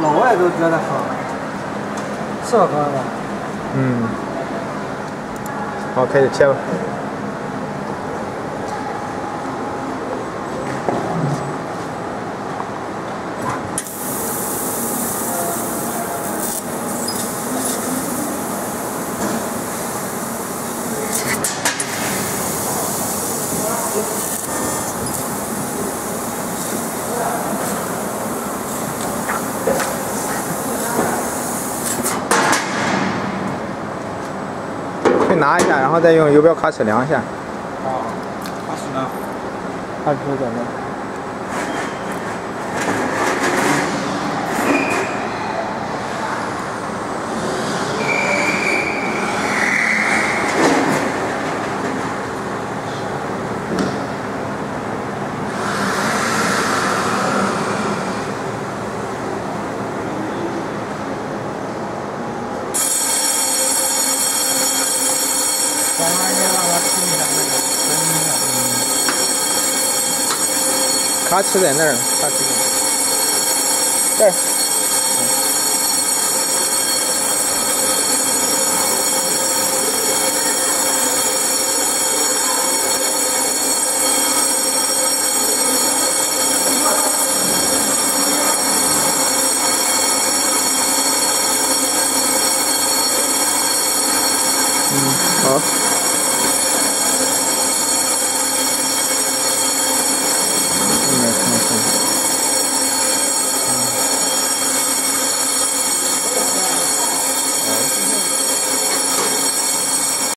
老外都觉得好，是吧，朋友们？嗯。好，开始切吧。去拿一下，然后再用游标卡尺量一下。啊，卡尺呢？卡尺怎么？卡尺在那儿，卡尺在那儿。这儿。